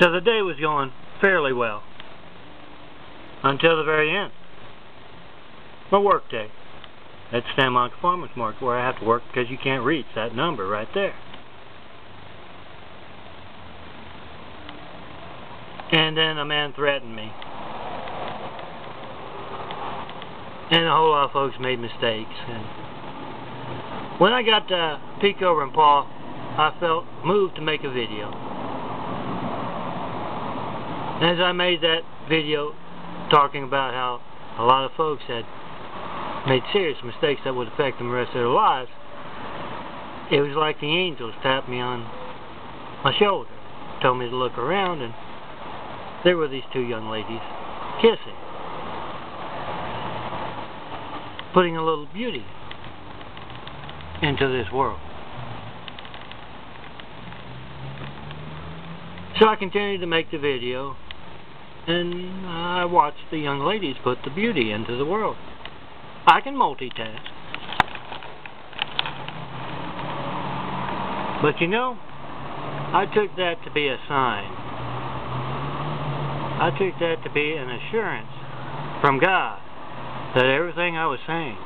So the day was going fairly well. Until the very end. My work day. At Monica Farmers Market where I have to work because you can't reach that number right there. And then a man threatened me. And a whole lot of folks made mistakes. And when I got to peek over and paw, I felt moved to make a video. As I made that video talking about how a lot of folks had made serious mistakes that would affect them the rest of their lives, it was like the angels tapped me on my shoulder, told me to look around, and there were these two young ladies kissing, putting a little beauty into this world. So I continued to make the video, and I watched the young ladies put the beauty into the world. I can multitask. But you know, I took that to be a sign. I took that to be an assurance from God that everything I was saying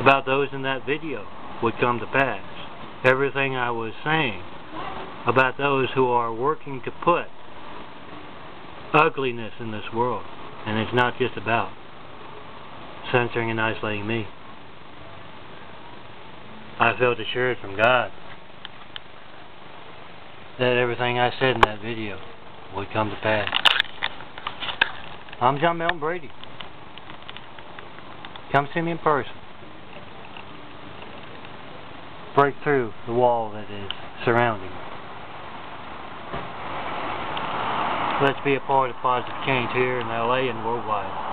about those in that video would come to pass. Everything I was saying about those who are working to put ugliness in this world. And it's not just about censoring and isolating me. I felt assured from God that everything I said in that video would come to pass. I'm John Melton Brady. Come see me in person. Break through the wall that is surrounding me. Let's be a part of positive change here in LA and worldwide.